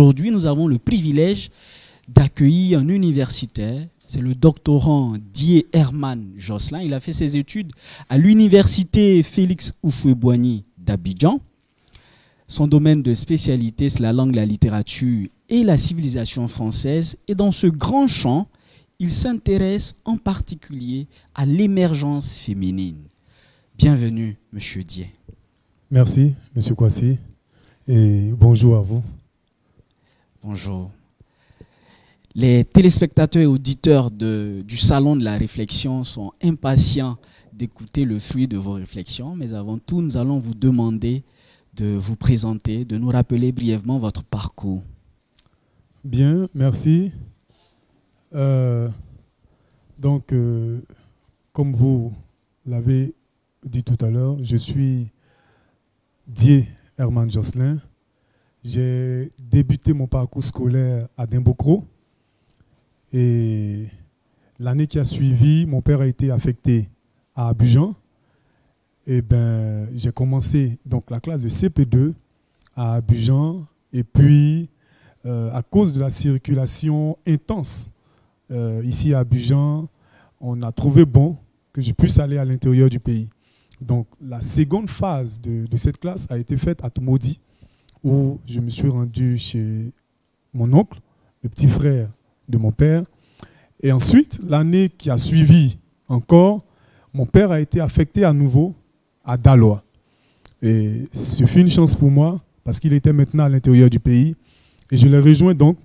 aujourd'hui, nous avons le privilège d'accueillir un universitaire. C'est le doctorant Die Herman Jocelyn. Il a fait ses études à l'université Félix Houphouët-Boigny d'Abidjan. Son domaine de spécialité, c'est la langue, la littérature et la civilisation française. Et dans ce grand champ, il s'intéresse en particulier à l'émergence féminine. Bienvenue, Monsieur Dier. Merci, Monsieur Kwasi, et bonjour à vous. Bonjour. Les téléspectateurs et auditeurs du Salon de la Réflexion sont impatients d'écouter le fruit de vos réflexions, mais avant tout, nous allons vous demander de vous présenter, de nous rappeler brièvement votre parcours. Bien, merci. Euh, donc, euh, comme vous l'avez dit tout à l'heure, je suis Die Herman Jocelyn. J'ai débuté mon parcours scolaire à Dimbokro. Et l'année qui a suivi, mon père a été affecté à Abidjan. Et ben, j'ai commencé donc la classe de CP2 à Abidjan. Et puis, euh, à cause de la circulation intense euh, ici à Abidjan, on a trouvé bon que je puisse aller à l'intérieur du pays. Donc la seconde phase de, cette classe a été faite à Tumodi, où je me suis rendu chez mon oncle, le petit frère de mon père. Et ensuite, l'année qui a suivi encore, mon père a été affecté à nouveau à Daloa. Et ce fut une chance pour moi, parce qu'il était maintenant à l'intérieur du pays. Et je l'ai rejoint donc.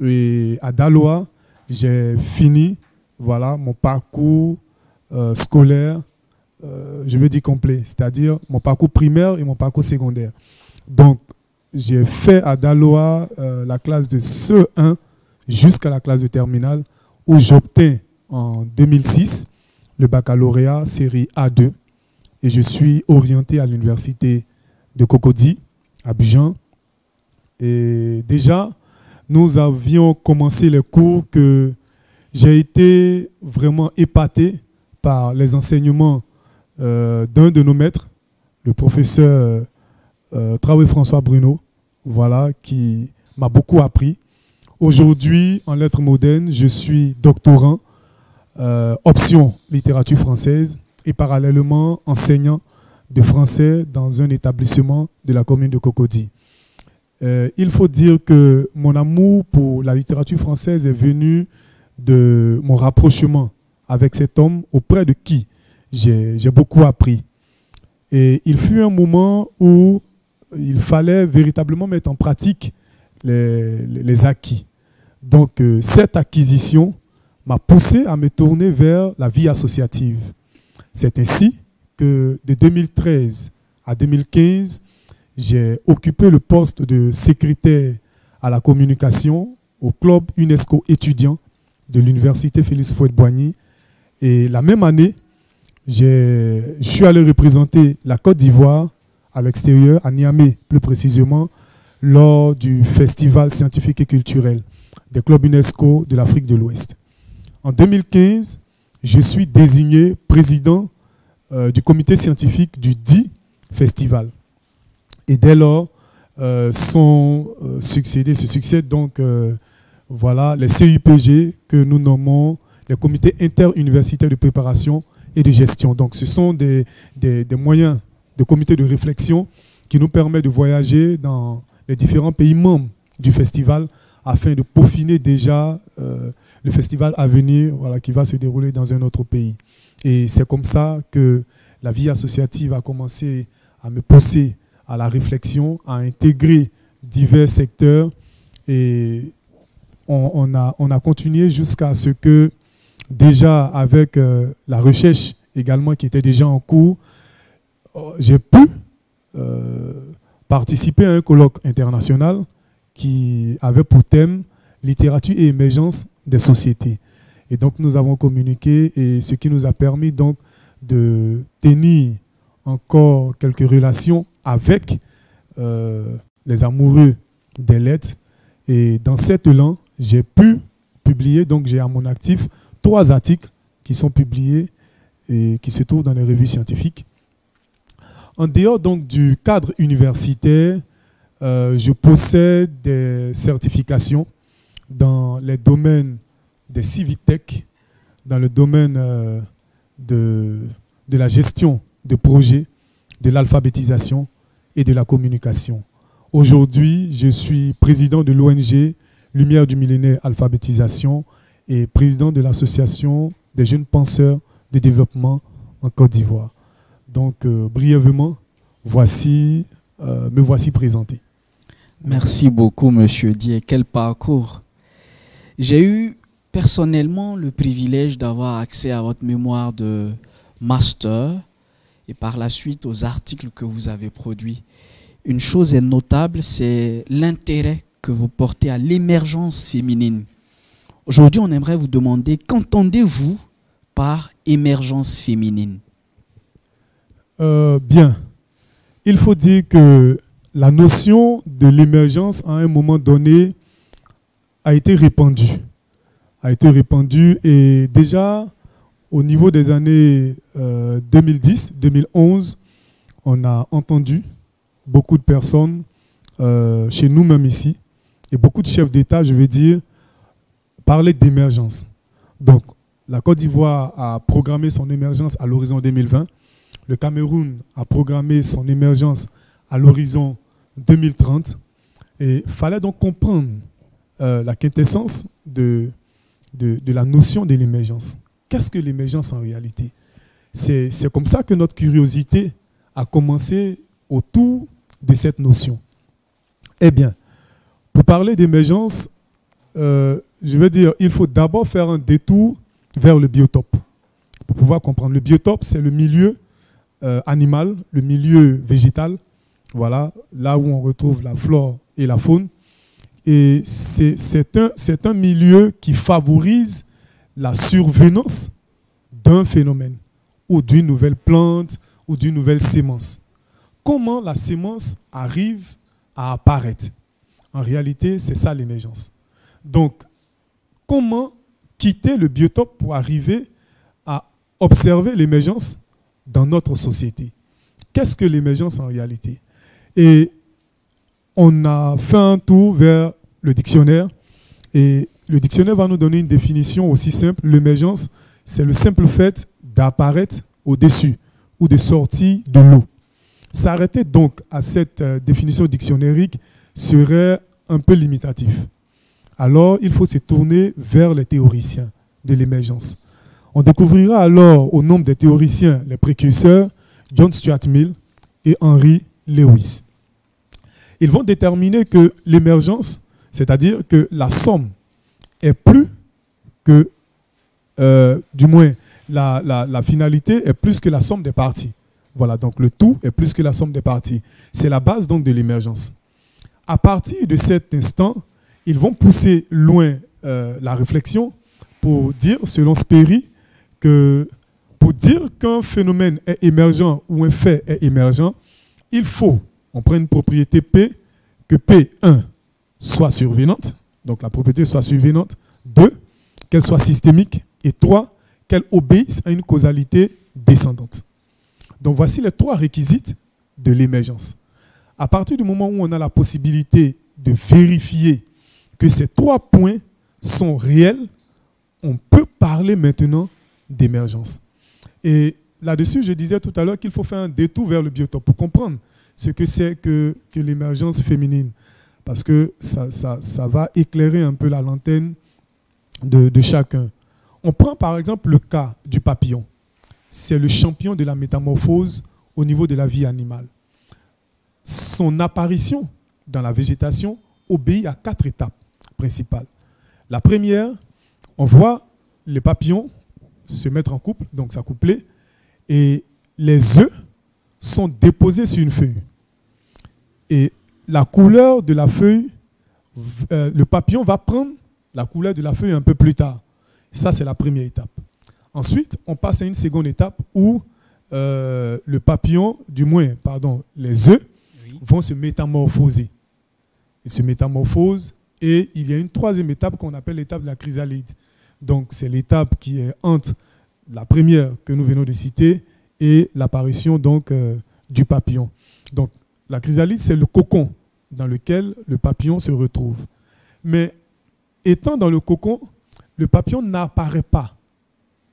Et à Daloa, j'ai fini voilà, mon parcours euh, scolaire, euh, je veux dire complet, c'est-à-dire mon parcours primaire et mon parcours secondaire. Donc, j'ai fait à Daloa euh, la classe de CE1 jusqu'à la classe de terminale, où j'obtiens en 2006 le baccalauréat série A2. Et je suis orienté à l'université de Cocody, à Bijan. Et déjà, nous avions commencé les cours que j'ai été vraiment épaté par les enseignements euh, d'un de nos maîtres, le professeur euh, François Bruno, voilà, qui m'a beaucoup appris. Aujourd'hui, en lettres modernes, je suis doctorant, euh, option littérature française, et parallèlement enseignant de français dans un établissement de la commune de Cocody. Euh, il faut dire que mon amour pour la littérature française est venu de mon rapprochement avec cet homme auprès de qui j'ai beaucoup appris. Et il fut un moment où il fallait véritablement mettre en pratique les, acquis. Donc euh, cette acquisition m'a poussé à me tourner vers la vie associative. C'est ainsi que de 2013 à 2015, j'ai occupé le poste de secrétaire à la communication au club UNESCO étudiant de l'université Félix Fouet-Boigny. Et la même année, je suis allé représenter la Côte d'Ivoire à l'extérieur, à Niamey plus précisément, lors du festival scientifique et culturel des clubs UNESCO de l'Afrique de l'Ouest. En 2015, je suis désigné président euh, du comité scientifique du dit festival. Et dès lors, euh, sont euh, succédés, se succèdent donc voilà, les CUPG que nous nommons les comités interuniversitaires de préparation et de gestion. Donc ce sont des, des, moyens de comités de réflexion qui nous permettent de voyager dans les différents pays membres du festival afin de peaufiner déjà le festival à venir voilà, qui va se dérouler dans un autre pays. Et c'est comme ça que la vie associative a commencé à me pousser à la réflexion, à intégrer divers secteurs. Et on, a, on a continué jusqu'à ce que, déjà avec euh, la recherche également qui était déjà en cours, euh, j'ai pu euh, participer à un colloque international qui avait pour thème littérature et émergence des sociétés. Et donc nous avons communiqué et ce qui nous a permis donc de tenir encore quelques relations avec euh, les amoureux des lettres. Et dans cet élan, j'ai pu publier, donc j'ai à mon actif trois articles qui sont publiés et qui se trouvent dans les revues scientifiques. En dehors donc du cadre universitaire, Euh, je possède des certifications dans les domaines des Civitech, dans le domaine euh, de, de la gestion de projets, de l'alphabétisation et de la communication. Aujourd'hui, je suis président de l'ONG Lumière du millénaire alphabétisation et président de l'association des jeunes penseurs de développement en Côte d'Ivoire. Donc, euh, brièvement, euh, me voici présenté. Merci beaucoup, Monsieur Dier. Quel parcours. J'ai eu personnellement le privilège d'avoir accès à votre mémoire de master et par la suite aux articles que vous avez produits. Une chose est notable, c'est l'intérêt que vous portez à l'émergence féminine. Aujourd'hui, on aimerait vous demander qu'entendez-vous par émergence féminine? Euh, Bien. Il faut dire que la notion de l'émergence, à un moment donné, a été répandue. A été répandue et déjà au niveau des années 2010, euh, 2011, on a entendu beaucoup de personnes euh, chez nous-mêmes ici et beaucoup de chefs d'État, je veux dire, parler d'émergence. Donc, la Côte d'Ivoire a programmé son émergence à l'horizon 2020. Le Cameroun a programmé son émergence à l'horizon 2030. Et il fallait donc comprendre euh, la quintessence de la notion de l'émergence. Qu'est-ce que l'émergence en réalité? C'est comme ça que notre curiosité a commencé autour de cette notion. Eh bien, pour parler d'émergence, euh, je veux dire, il faut d'abord faire un détour vers le biotope. Pour pouvoir comprendre, le biotope, c'est le milieu euh, animal, le milieu végétal, voilà, là où on retrouve la flore et la faune. Et c'est un, un milieu qui favorise la survenance d'un phénomène ou d'une nouvelle plante ou d'une nouvelle sémence. Comment la sémence arrive à apparaître? En réalité, c'est ça l'émergence. Donc, comment quitter le biotope pour arriver à observer l'émergence dans notre société Qu'est-ce que l'émergence en réalité? Et on a fait un tour vers le dictionnaire et le dictionnaire va nous donner une définition aussi simple. L'émergence, c'est le simple fait d'apparaître au-dessus ou de sortir de l'eau. S'arrêter donc à cette euh, définition dictionnérique serait un peu limitatif. Alors, il faut se tourner vers les théoriciens de l'émergence. On découvrira alors au nombre des théoriciens les précurseurs John Stuart Mill et Henry Lewis. Ils vont déterminer que l'émergence, c'est-à-dire que la somme est plus que, euh, du moins, la, finalité est plus que la somme des parties. Voilà, donc le tout est plus que la somme des parties. C'est la base donc de l'émergence. À partir de cet instant, ils vont pousser loin euh, la réflexion pour dire, selon Sperry, que pour dire qu'un phénomène est émergent ou un fait est émergent, il faut, on prend une propriété P, que P1 soit survenante, donc la propriété soit survenante. Deux, qu'elle soit systémique. Et trois, qu'elle obéisse à une causalité descendante. Donc voici les trois réquisites de l'émergence. À partir du moment où on a la possibilité de vérifier que ces trois points sont réels, on peut parler maintenant d'émergence. Et là-dessus, je disais tout à l'heure qu'il faut faire un détour vers le biotope pour comprendre ce que c'est que, que l'émergence féminine parce que ça, ça, va éclairer un peu la lanterne de, de chacun. On prend par exemple le cas du papillon. C'est le champion de la métamorphose au niveau de la vie animale. Son apparition dans la végétation obéit à quatre étapes principales. La première, on voit les papillons se mettre en couple, donc s'accoupler, et les œufs sont déposés sur une feuille. Et la couleur de la feuille, euh, le papillon va prendre la couleur de la feuille un peu plus tard. Ça, c'est la première étape. Ensuite, on passe à une seconde étape où euh, le papillon, du moins, pardon, les œufs vont se métamorphoser. Ils se métamorphosent et il y a une troisième étape qu'on appelle l'étape de la chrysalide. Donc, c'est l'étape qui est entre la première que nous venons de citer et l'apparition donc euh, du papillon. Donc, la chrysalide, c'est le cocon dans lequel le papillon se retrouve. Mais étant dans le cocon, le papillon n'apparaît pas.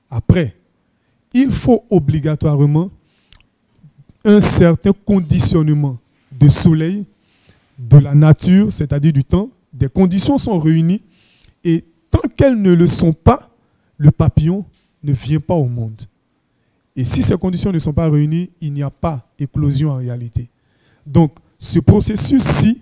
Après, il faut obligatoirement un certain conditionnement de soleil, de la nature, c'est-à-dire du temps. Des conditions sont réunies et qu'elles ne le sont pas, le papillon ne vient pas au monde. Et si ces conditions ne sont pas réunies, il n'y a pas éclosion en réalité. Donc, ce processus-ci,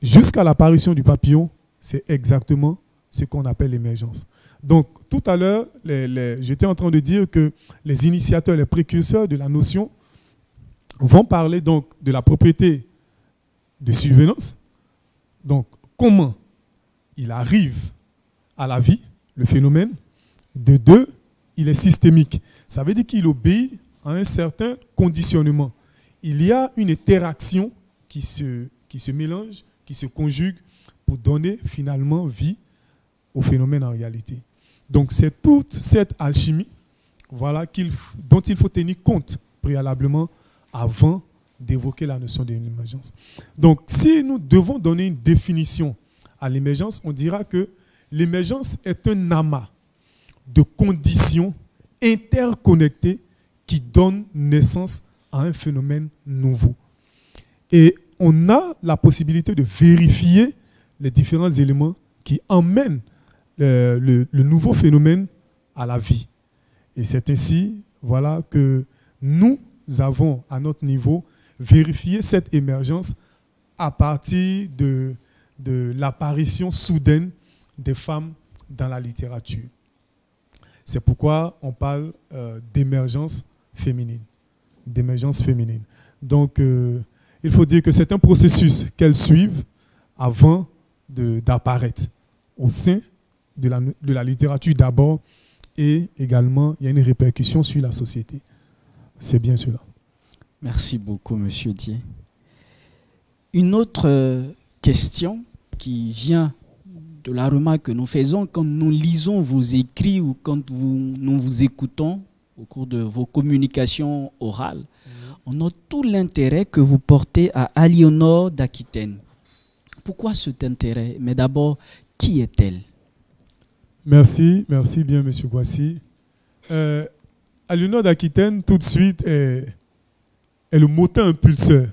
jusqu'à l'apparition du papillon, c'est exactement ce qu'on appelle l'émergence. Donc, tout à l'heure, j'étais en train de dire que les initiateurs, les précurseurs de la notion vont parler donc de la propriété de survenance. Donc, comment il arrive à la vie, le phénomène. De deux, il est systémique. Ça veut dire qu'il obéit à un certain conditionnement. Il y a une interaction qui se, qui se mélange, qui se conjugue pour donner finalement vie au phénomène en réalité. Donc c'est toute cette alchimie voilà, dont il faut tenir compte préalablement avant d'évoquer la notion de l'émergence. Donc si nous devons donner une définition à l'émergence, on dira que l'émergence est un amas de conditions interconnectées qui donnent naissance à un phénomène nouveau. Et on a la possibilité de vérifier les différents éléments qui emmènent le, nouveau phénomène à la vie. Et c'est ainsi que nous avons, à notre niveau, vérifié cette émergence à partir de l'apparition soudaine des femmes dans la littérature. C'est pourquoi on parle euh, d'émergence féminine. D'émergence féminine. Donc, euh, il faut dire que c'est un processus qu'elles suivent avant d'apparaître au sein de la, de la littérature d'abord et également il y a une répercussion sur la société. C'est bien cela. Merci beaucoup, Monsieur Dier. Une autre euh, question qui vient de la remarque que nous faisons quand nous lisons vos écrits ou quand nous vous écoutons au cours de vos communications orales, mhm. on note tout l'intérêt que vous portez à Aliénor d'Aquitaine. Pourquoi cet intérêt? Mais d'abord, qui est-elle? Merci, merci bien, Monsieur Boissy. Euh, Aliénor d'Aquitaine, tout de suite, est, est le moteur impulseur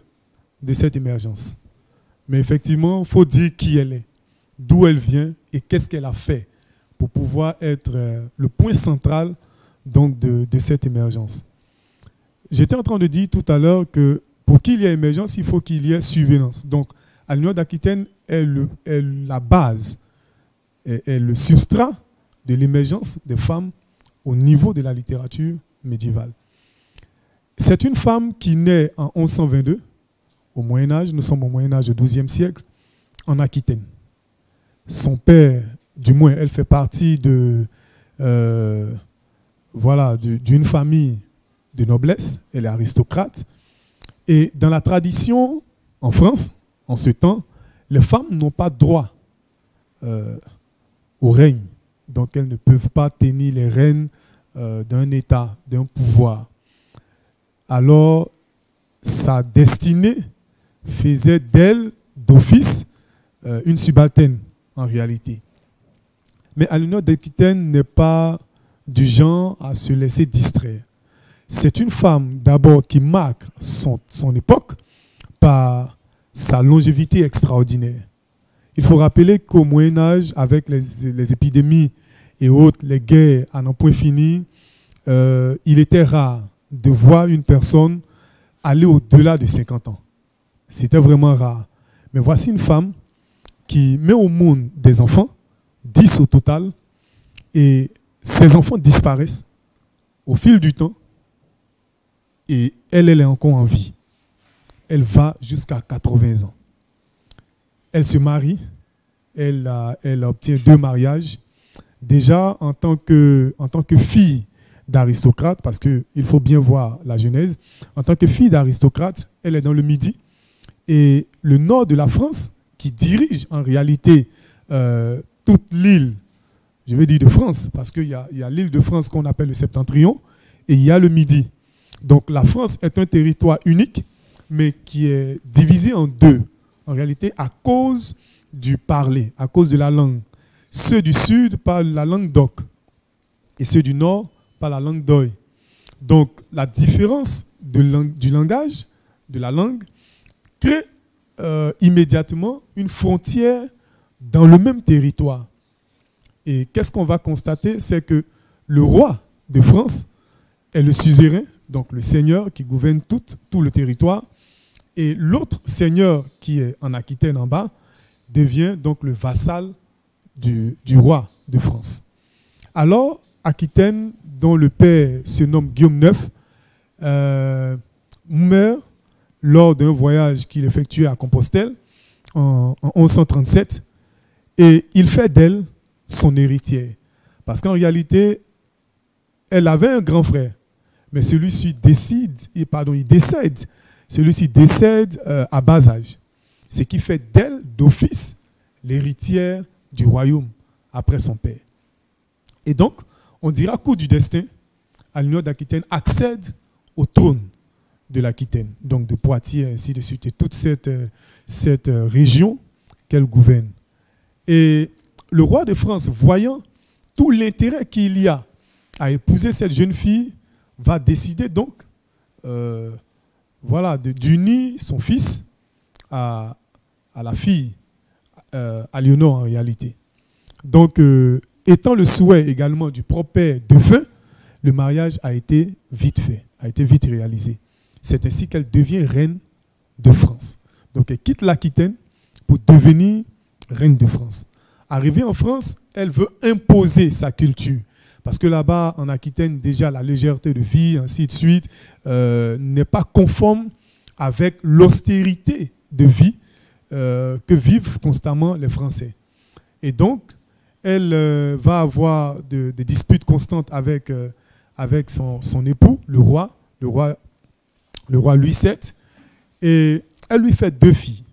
de cette émergence. Mais effectivement, il faut dire qui elle est d'où elle vient et qu'est-ce qu'elle a fait pour pouvoir être euh, le point central de, cette émergence. J'étais en train de dire tout à l'heure que pour qu'il y ait émergence, il faut qu'il y ait surveillance. Donc, l'Union d'Aquitaine est, la base, est, le substrat de l'émergence des femmes au niveau de la littérature médiévale. C'est une femme qui naît en 1122, au Moyen Âge, nous sommes au Moyen Âge du XIIe siècle, en Aquitaine son père, du moins elle fait partie de, euh, voilà, d'une famille de noblesse, elle est aristocrate. Et dans la tradition, en France, en ce temps, les femmes n'ont pas droit euh, au règne. Donc elles ne peuvent pas tenir les rênes euh, d'un État, d'un pouvoir. Alors, sa destinée faisait d'elle, d'office, une subalterne en réalité. Mais Alinor d'Aquitaine n'est pas du genre à se laisser distraire. C'est une femme d'abord qui marque son, époque par sa longévité extraordinaire. Il faut rappeler qu'au Moyen Âge, avec les, épidémies et autres, les guerres à n'en point fini, euh, il était rare de voir une personne aller au-delà de 50 ans. C'était vraiment rare. Mais voici une femme qui met au monde des enfants, 10 au total, et ces enfants disparaissent au fil du temps, et elle, elle est encore en vie. Elle va jusqu'à 80 ans. Elle se marie, elle, obtient deux mariages. Déjà, en tant que, en tant que fille d'aristocrate, parce qu'il faut bien voir la Genèse, en tant que fille d'aristocrate, elle est dans le Midi. Et le nord de la France qui dirige en réalité euh, toute l'île, je vais dire de France, parce qu'il y a, l'île de France qu'on appelle le septentrion, et il y a le Midi. Donc la France est un territoire unique, mais qui est divisé en deux. en réalité à cause du parler, à cause de la langue. Ceux du sud parlent la langue d'Oc et ceux du nord parlent la langue d'Oï. Donc la différence du langage, de la langue, crée euh, immédiatement une frontière dans le même territoire. Et qu'est-ce qu'on va constater? C'est que le roi de France est le suzerain, donc le seigneur qui gouverne tout, tout le territoire, et l'autre seigneur qui est en Aquitaine en bas devient donc le vassal du, roi de France. Alors, Aquitaine, dont le père se nomme Guillaume IX, euh, meurt lors d'un voyage qu'il effectuait à Compostelle en, en 1137 et il fait d'elle son héritière. Parce qu'en réalité, elle avait un grand frère, mais celui-ci décide, pardon, il décède. Celui-ci décède euh, à bas âge. Ce qui fait d'elle, d'office, l'héritière du royaume après son père. Et donc, on dira coup du destin, Alignor d'Aquitaine accède au trône de l'Aquitaine, donc de Poitiers, ainsi de suite, et toute cette, euh, euh, région qu'elle gouverne. Et le roi de France, voyant tout l'intérêt qu'il y a à épouser cette jeune fille, va décider donc euh, voilà, d'unir son fils à, la fille, à Léonore en réalité. Donc, étant le souhait également du propre père de feu, le mariage a été vite fait, a été vite réalisé. C'est ainsi qu'elle devient reine de France. Donc, elle quitte l'Aquitaine pour devenir reine de France. Arrivée en France, elle veut imposer sa culture. Parce que là-bas, en Aquitaine, déjà, la légèreté de vie, ainsi de suite, euh, n'est pas conforme avec l'austérité de vie euh, que vivent constamment les Français. Et donc, elle euh, va avoir des disputes constantes avec, son, son, époux, le roi, le roi, le roi Louis VII, et elle lui fait deux filles.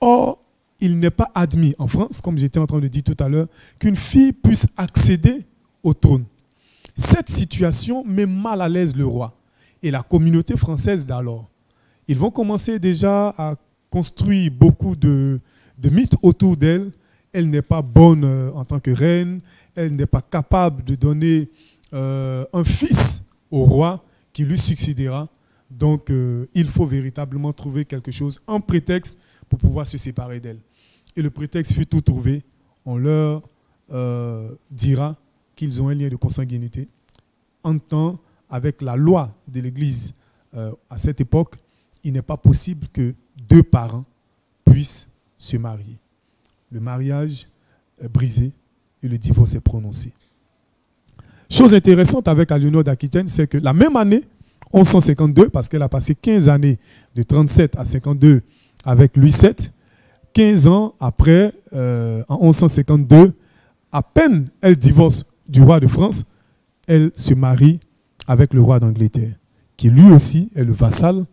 Or, il n'est pas admis en France, comme j'étais en train de dire tout à l'heure, qu'une fille puisse accéder au trône. Cette situation met mal à l'aise le roi et la communauté française d'alors. Ils vont commencer déjà à construire beaucoup de, mythes autour d'elle. Elle, n'est pas bonne euh, en tant que reine, elle n'est pas capable de donner euh, un fils au roi qui lui succédera. Donc euh, il faut véritablement trouver quelque chose, un prétexte pour pouvoir se séparer d'elle. Et le prétexte fut tout trouvé. On leur euh, dira qu'ils ont un lien de consanguinité. En temps, avec la loi de l'Église euh, à cette époque, il n'est pas possible que deux parents puissent se marier. Le mariage est brisé et le divorce est prononcé. Chose intéressante avec Aliénor d'Aquitaine, c'est que la même année, 1152, parce qu'elle a passé 15 années de 37 à 52 avec Louis VII, 15 ans après, euh, en 1152, à peine elle divorce du roi de France, elle se marie avec le roi d'Angleterre, qui lui aussi est le vassal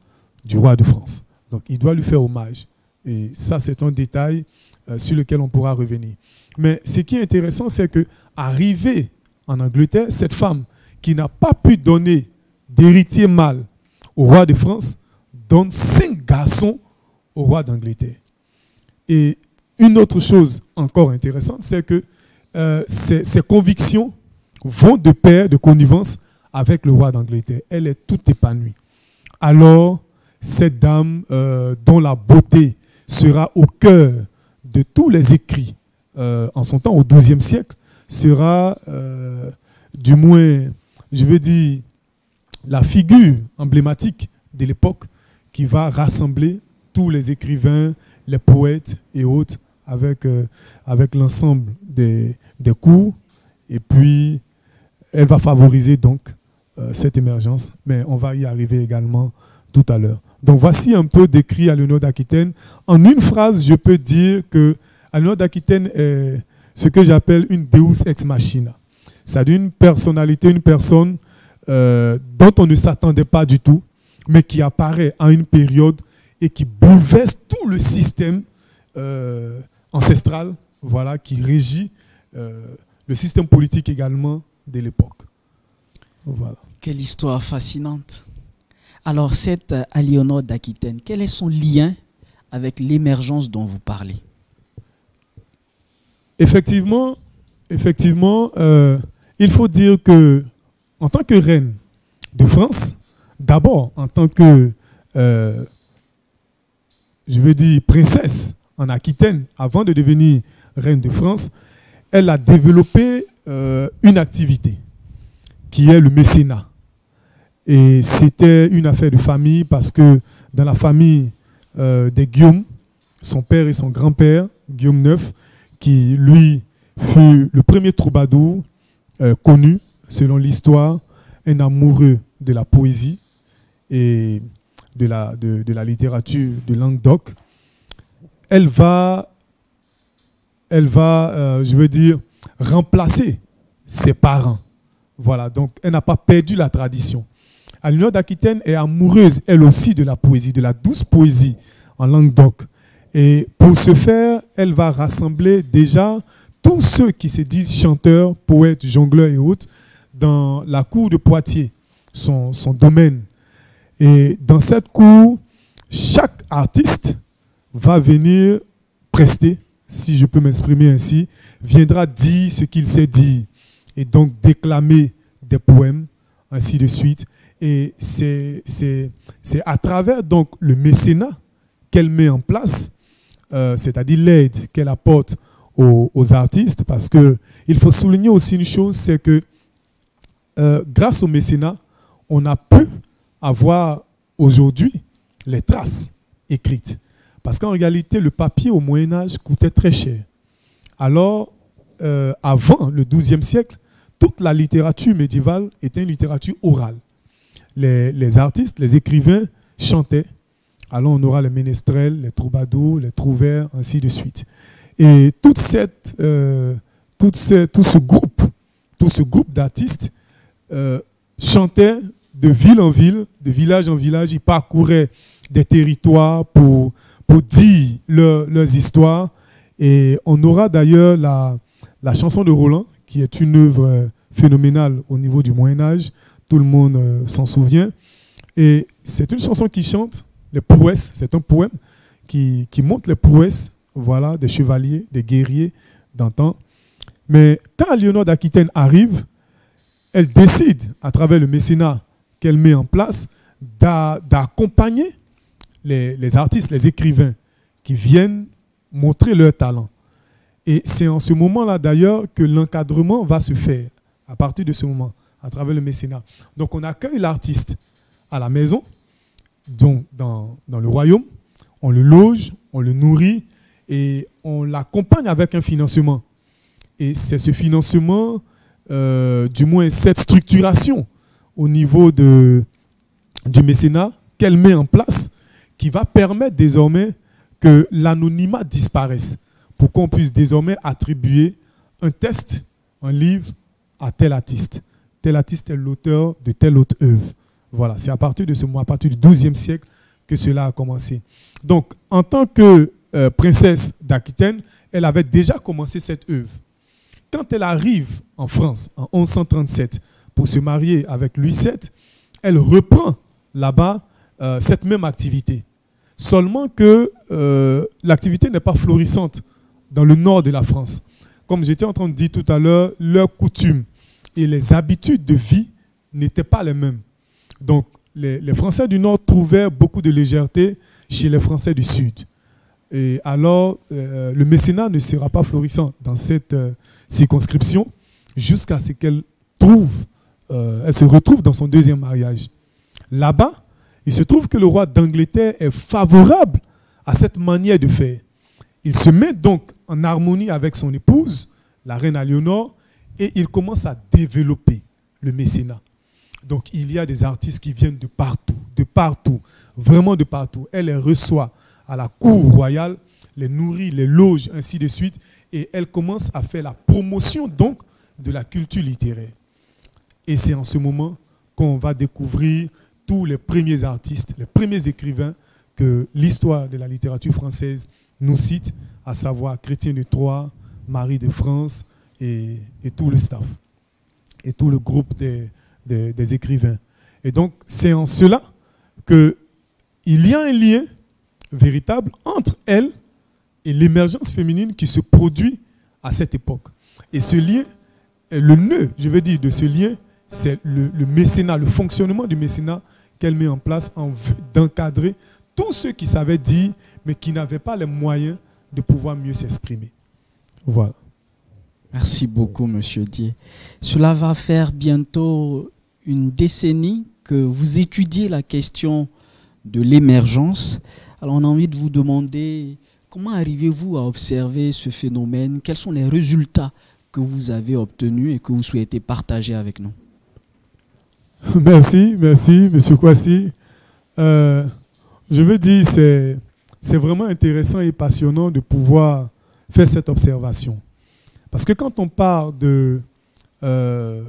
du roi de France. Donc il doit lui faire hommage. Et ça, c'est un détail euh, sur lequel on pourra revenir. Mais ce qui est intéressant, c'est que arrivée en Angleterre, cette femme qui n'a pas pu donner d'héritier mâle au roi de France donne cinq garçons au roi d'Angleterre. Et une autre chose encore intéressante, c'est que euh, ces, convictions vont de pair, de connivence avec le roi d'Angleterre. Elle est toute épanouie. Alors, cette dame euh, dont la beauté sera au cœur de tous les écrits euh, en son temps, au XIIe siècle, sera, du moins, je veux dire, la figure emblématique de l'époque qui va rassembler tous les écrivains, les poètes et autres avec, euh, avec l'ensemble des, des, cours. Et puis, elle va favoriser donc euh, cette émergence, mais on va y arriver également tout à l'heure. Donc voici un peu décrit à Léonore d'Aquitaine. En une phrase, je peux dire que Léonore d'Aquitaine est ce que j'appelle une deus ex machina. C'est-à-dire une personnalité, une personne euh, dont on ne s'attendait pas du tout, mais qui apparaît à une période et qui bouleverse tout le système euh, ancestral voilà, qui régit euh, le système politique également de l'époque. Voilà. Quelle histoire fascinante. Alors, cette Aliénor d'Aquitaine, quel est son lien avec l'émergence dont vous parlez? Effectivement, effectivement, euh, il faut dire que en tant que reine de France, d'abord en tant que, euh, je veux dire, princesse en Aquitaine, avant de devenir reine de France, elle a développé euh, une activité qui est le mécénat. Et c'était une affaire de famille parce que dans la famille des Guillaume, son père et son grand-père, Guillaume IX, qui lui fut le premier troubadour euh, connu, selon l'histoire, un amoureux de la poésie et de la, de, la littérature de Languedoc. Elle va, elle va euh, je veux dire, remplacer ses parents. Voilà, donc elle n'a pas perdu la tradition. Alinor d'Aquitaine est amoureuse, elle aussi, de la poésie, de la douce poésie en Languedoc. Et pour ce faire, elle va rassembler déjà tous ceux qui se disent chanteurs, poètes, jongleurs et autres dans la cour de Poitiers, son, domaine. Et dans cette cour, chaque artiste va venir prester, si je peux m'exprimer ainsi, viendra dire ce qu'il sait dire et donc déclamer des poèmes, ainsi de suite. Et c'est à travers donc le mécénat qu'elle met en place, euh, c'est-à-dire l'aide qu'elle apporte aux, artistes, parce qu'il faut souligner aussi une chose, c'est que euh, grâce au mécénat, on a pu avoir aujourd'hui les traces écrites. Parce qu'en réalité, le papier au Moyen Âge coûtait très cher. Alors, euh, avant le XIIe siècle, toute la littérature médiévale était une littérature orale. Les, artistes, les écrivains chantaient. Alors on aura les ménestrels, les troubadours, les trouvères, ainsi de suite. Et toute cette, euh, toute tout ce groupe, tout ce groupe d'artistes euh, chantait de ville en ville, de village en village. Ils parcouraient des territoires pour, pour dire leurs histoires. Et on aura d'ailleurs la, la chanson de Roland, qui est une œuvre phénoménale au niveau du Moyen Âge. Tout le monde euh, s'en souvient. Et c'est une chanson qui chante les prouesses. C'est un poème qui, qui montre les prouesses voilà, des chevaliers, des guerriers d'antan. Mais quand Léonore d'Aquitaine arrive, elle décide, à travers le mécénat qu'elle met en place, d'accompagner les, artistes, les écrivains qui viennent montrer leur talent. Et c'est en ce moment-là, d'ailleurs, que l'encadrement va se faire, à partir de ce moment, à travers le mécénat. Donc, on accueille l'artiste à la maison, dans le royaume, on le loge, on le nourrit, et on l'accompagne avec un financement. Et c'est ce financement, euh, du moins cette structuration au niveau du mécénat qu'elle met en place, qui va permettre désormais que l'anonymat disparaisse, pour qu'on puisse désormais attribuer un test, un livre à tel artiste. Tel artiste est l'auteur de telle autre œuvre. Voilà, c'est à partir de ce mois, à partir du XIIe siècle, que cela a commencé. Donc, en tant que euh, princesse d'Aquitaine, elle avait déjà commencé cette œuvre. Quand elle arrive en France en 1137 pour se marier avec Louis VII, elle reprend là-bas euh, cette même activité. Seulement que euh, l'activité n'est pas florissante dans le nord de la France. Comme j'étais en train de dire tout à l'heure, leurs coutumes et les habitudes de vie n'étaient pas les mêmes. Donc, les, Français du Nord trouvaient beaucoup de légèreté chez les Français du Sud. Et alors, euh, le mécénat ne sera pas florissant dans cette circonscription jusqu'à ce qu'elle trouve, euh, elle se retrouve dans son deuxième mariage. Là-bas, il se trouve que le roi d'Angleterre est favorable à cette manière de faire. Il se met donc en harmonie avec son épouse, la reine Aliénor, et il commence à développer le mécénat. Donc il y a des artistes qui viennent de partout, de partout, vraiment de partout. Elle les reçoit à la cour royale, les nourrit, les loge, ainsi de suite. Et elle commence à faire la promotion donc de la culture littéraire. Et c'est en ce moment qu'on va découvrir tous les premiers artistes, les premiers écrivains que l'histoire de la littérature française nous cite, à savoir Chrétien de Troyes, Marie de France et, tout le staff, et tout le groupe des, des écrivains. Et donc, c'est en cela qu'il y a un lien véritable entre elle et l'émergence féminine qui se produit à cette époque. Et ce lien, le nœud, je veux dire, de ce lien, c'est le, mécénat, le fonctionnement du mécénat qu'elle met en place en vue d'encadrer tous ceux qui savaient dire, mais qui n'avaient pas les moyens de pouvoir mieux s'exprimer. Voilà. Merci beaucoup, Monsieur Dier. Cela va faire bientôt une décennie que vous étudiez la question de l'émergence. Alors, on a envie de vous demander comment arrivez-vous à observer ce phénomène? Quels sont les résultats que vous avez obtenus et que vous souhaitez partager avec nous? Merci, merci, Monsieur Kwasi. Euh, je veux dire, c'est, vraiment intéressant et passionnant de pouvoir faire cette observation. Parce que quand on parle de, euh,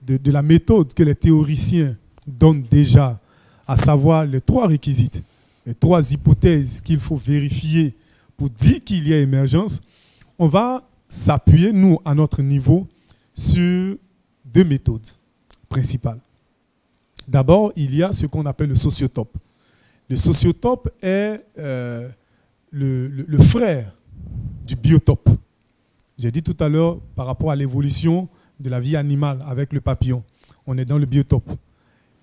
de, de, la méthode que les théoriciens donnent déjà, à savoir les trois réquisites, les trois hypothèses qu'il faut vérifier pour dire qu'il y a émergence, on va s'appuyer, nous, à notre niveau, sur deux méthodes principales. D'abord, il y a ce qu'on appelle le sociotope. Le sociotope est euh, le, frère du biotope. J'ai dit tout à l'heure par rapport à l'évolution de la vie animale avec le papillon. On est dans le biotope.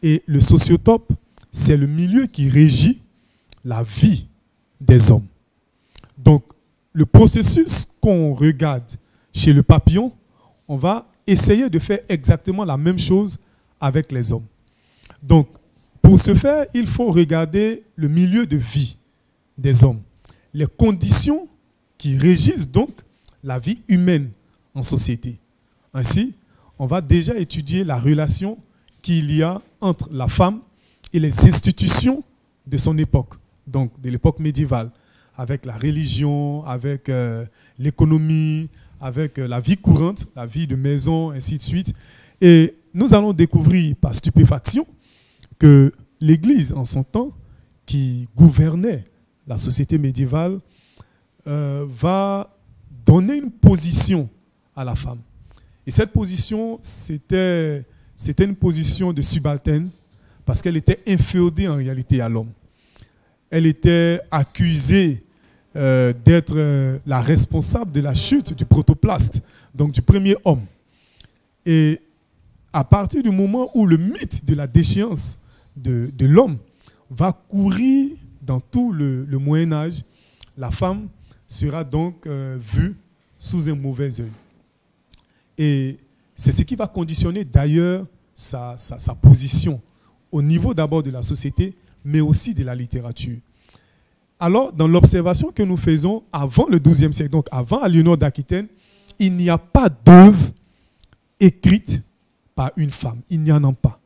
Et le sociotope, c'est le milieu qui régit la vie des hommes. Donc, le processus qu'on regarde chez le papillon, on va essayer de faire exactement la même chose avec les hommes. Donc, pour ce faire, il faut regarder le milieu de vie des hommes, les conditions qui régissent donc la vie humaine en société. Ainsi, on va déjà étudier la relation qu'il y a entre la femme et les institutions de son époque, donc de l'époque médiévale, avec la religion, avec euh, l'économie, avec euh, la vie courante, la vie de maison, ainsi de suite. Et nous allons découvrir par stupéfaction que l'Église, en son temps, qui gouvernait la société médiévale, euh, va donner une position à la femme. Et cette position, c'était, une position de subalterne, parce qu'elle était inféodée en réalité à l'homme. Elle était accusée euh, d'être euh, la responsable de la chute du protoplaste, donc du premier homme. Et à partir du moment où le mythe de la déchéance de, l'homme va courir dans tout le, Moyen Âge, la femme sera donc euh, vue sous un mauvais œil. Et c'est ce qui va conditionner d'ailleurs sa, position au niveau d'abord de la société, mais aussi de la littérature. Alors, dans l'observation que nous faisons avant le XIIe siècle, donc avant Aliénor d'Aquitaine, il n'y a pas d'œuvre écrite par une femme. Il n'y en a pas.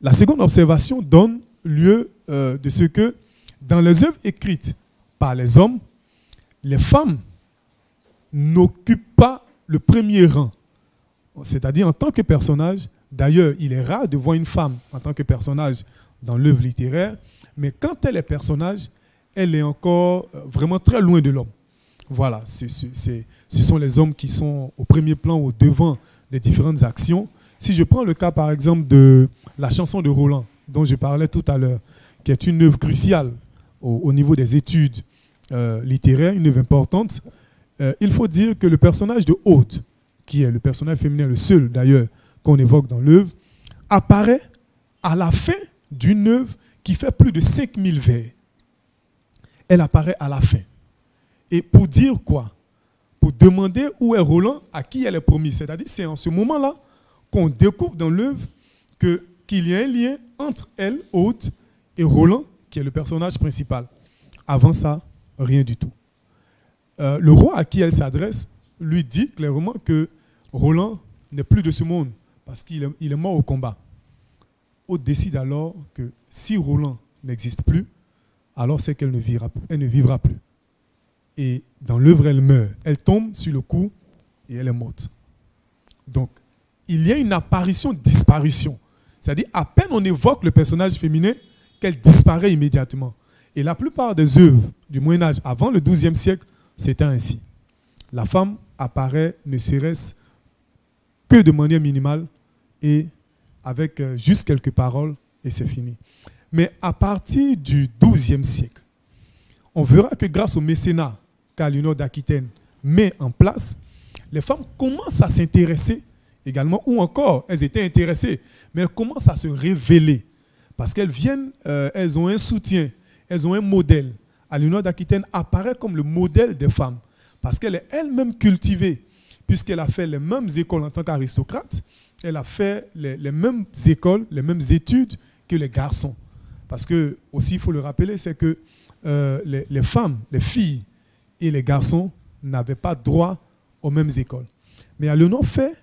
La seconde observation donne lieu euh, de ce que dans les œuvres écrites par les hommes, les femmes n'occupent pas le premier rang. C'est-à-dire en tant que personnage, d'ailleurs, il est rare de voir une femme en tant que personnage dans l'œuvre littéraire, mais quand elle est personnage, elle est encore euh, vraiment très loin de l'homme. Voilà, ce sont les hommes qui sont au premier plan, au devant des différentes actions. Si je prends le cas, par exemple, de la chanson de Roland, dont je parlais tout à l'heure, qui est une œuvre cruciale au, niveau des études euh, littéraires, une œuvre importante, euh, il faut dire que le personnage de Haute, qui est le personnage féminin, le seul d'ailleurs qu'on évoque dans l'œuvre, apparaît à la fin d'une œuvre qui fait plus de 5000 vers. Elle apparaît à la fin. Et pour dire quoi? Pour demander où est Roland, à qui elle est promise. C'est-à-dire, c'est en ce moment-là qu'on découvre dans l'œuvre qu'il y a un lien entre elle, Haute, et Roland, qui est le personnage principal. Avant ça, rien du tout. Euh, le roi à qui elle s'adresse lui dit clairement que Roland n'est plus de ce monde parce qu'il est, est, mort au combat. Haute décide alors que si Roland n'existe plus, alors c'est qu'elle ne, vivra, ne vivra plus. Et dans l'œuvre, elle meurt. Elle tombe sur le coup et elle est morte. Donc, il y a une apparition-disparition. C'est-à-dire, à peine on évoque le personnage féminin, qu'elle disparaît immédiatement. Et la plupart des œuvres du Moyen Âge, avant le XIIe siècle, c'était ainsi. La femme apparaît, ne serait-ce que de manière minimale et avec euh, juste quelques paroles, et c'est fini. Mais à partir du XIIe siècle, on verra que grâce au mécénat qu'Aliénor d'Aquitaine met en place, les femmes commencent à s'intéresser également, ou encore, elles étaient intéressées, mais elles commencent à se révéler, parce qu'elles viennent, euh, elles ont un soutien, elles ont un modèle. Aliénor d'Aquitaine apparaît comme le modèle des femmes, parce qu'elle est elle-même cultivée, puisqu'elle a fait les mêmes écoles en tant qu'aristocrate, elle a fait les, mêmes écoles, les mêmes études que les garçons. Parce que, aussi, il faut le rappeler, c'est que euh, les, femmes, les filles et les garçons n'avaient pas droit aux mêmes écoles. Mais Aliénor fait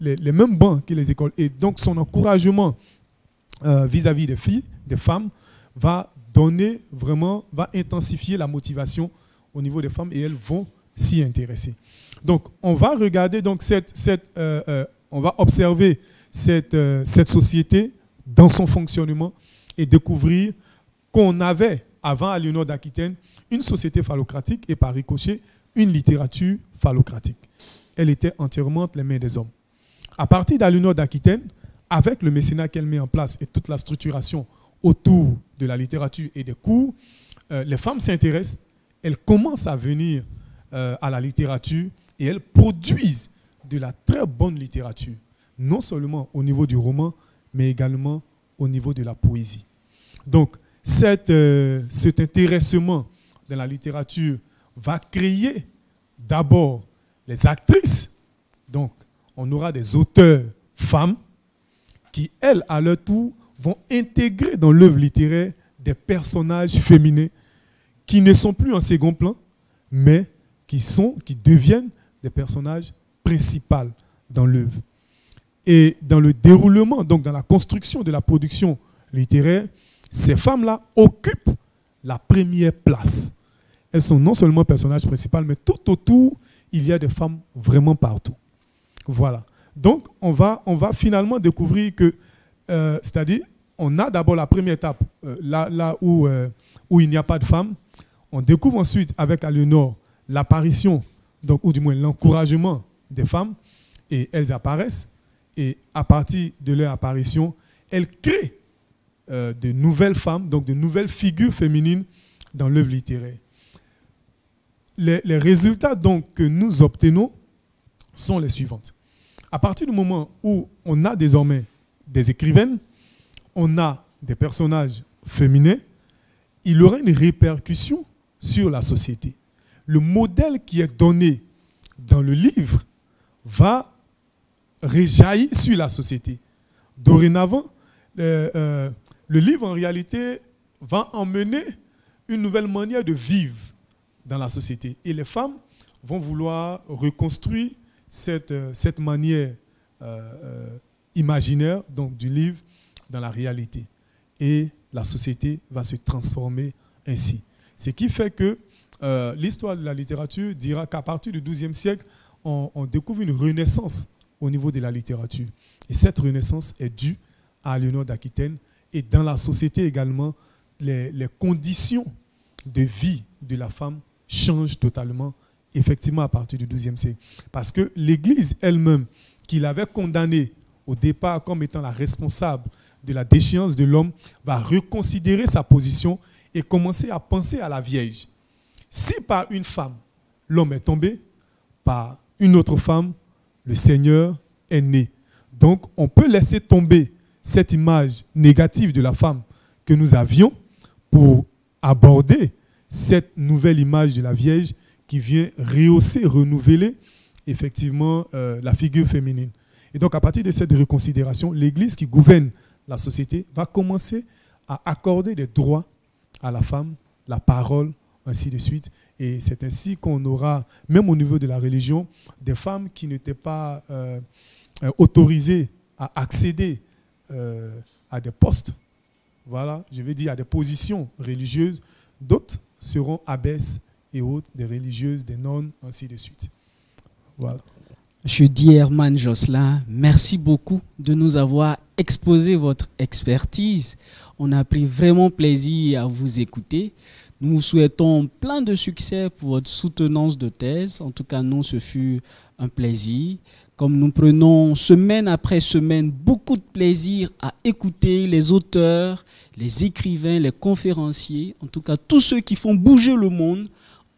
les, mêmes bancs que les écoles. Et donc, son encouragement euh, vis-à-vis des filles, des femmes, va donner vraiment, va intensifier la motivation au niveau des femmes et elles vont s'y intéresser. Donc, on va regarder cette euh, on va observer cette, cette société dans son fonctionnement et découvrir qu'on avait, avant Aliénor d'Aquitaine, une société phallocratique et par ricochet, une littérature phallocratique. Elle était entièrement les mains des hommes. À partir d'Aliénor d'Aquitaine, avec le mécénat qu'elle met en place et toute la structuration autour de la littérature et des cours, euh, les femmes s'intéressent, elles commencent à venir euh, à la littérature et elles produisent de la très bonne littérature, non seulement au niveau du roman, mais également au niveau de la poésie. Donc, euh, cet intéressement dans la littérature va créer d'abord les actrices. Donc, on aura des auteurs femmes qui, elles, à leur tour, vont intégrer dans l'œuvre littéraire des personnages féminins qui ne sont plus en second plan, mais qui, sont, qui deviennent des personnages principaux dans l'œuvre. Et dans le déroulement, donc dans la construction de la production littéraire, ces femmes-là occupent la première place. Elles sont non seulement personnages principaux, mais tout autour, il y a des femmes vraiment partout. Voilà. Donc, on va, on va finalement découvrir que, euh, c'est-à-dire, on a d'abord la première étape, euh, là, où, euh, où il n'y a pas de femmes. On découvre ensuite, avec Aliénor, l'apparition, ou du moins l'encouragement des femmes, et elles apparaissent. Et à partir de leur apparition, elles créent de nouvelles femmes, donc de nouvelles figures féminines dans l'œuvre littéraire. Les, les, résultats donc, que nous obtenons sont les suivantes. À partir du moment où on a désormais des écrivaines, on a des personnages féminins, il y aura une répercussion sur la société. Le modèle qui est donné dans le livre va réjaillir sur la société. Dorénavant, euh, le livre en réalité va emmener une nouvelle manière de vivre dans la société. Et les femmes vont vouloir reconstruire cette, euh, cette manière euh, euh, imaginaire donc, du livre dans la réalité. Et la société va se transformer ainsi. Ce qui fait que l'histoire de la littérature dira qu'à partir du XIIe siècle, on, découvre une renaissance au niveau de la littérature. Et cette renaissance est due à Léonard d'Aquitaine. Et dans la société également, les, les conditions de vie de la femme changent totalement effectivement à partir du XIIe siècle. Parce que l'Église elle-même, qui l'avait condamné au départ comme étant la responsable de la déchéance de l'homme, va reconsidérer sa position et commencer à penser à la Vierge. Si par une femme, l'homme est tombé, par une autre femme, le Seigneur est né. Donc on peut laisser tomber cette image négative de la femme que nous avions pour aborder cette nouvelle image de la Vierge qui vient rehausser, renouveler effectivement euh, la figure féminine. Et donc à partir de cette reconsidération, l'Église qui gouverne la société va commencer à accorder des droits à la femme, la parole, ainsi de suite. Et c'est ainsi qu'on aura, même au niveau de la religion, des femmes qui n'étaient pas euh, euh, autorisées à accéder à des postes, voilà, je vais dire à des positions religieuses. D'autres seront abbesses et autres, des religieuses, des nonnes, ainsi de suite. Voilà. Monsieur Dierman Jocelyn, merci beaucoup de nous avoir exposé votre expertise. On a pris vraiment plaisir à vous écouter. Nous vous souhaitons plein de succès pour votre soutenance de thèse. En tout cas, nous, ce fut un plaisir. comme nous prenons semaine après semaine beaucoup de plaisir à écouter les auteurs, les écrivains, les conférenciers, en tout cas tous ceux qui font bouger le monde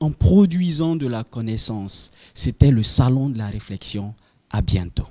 en produisant de la connaissance. C'était le salon de la réflexion. À bientôt.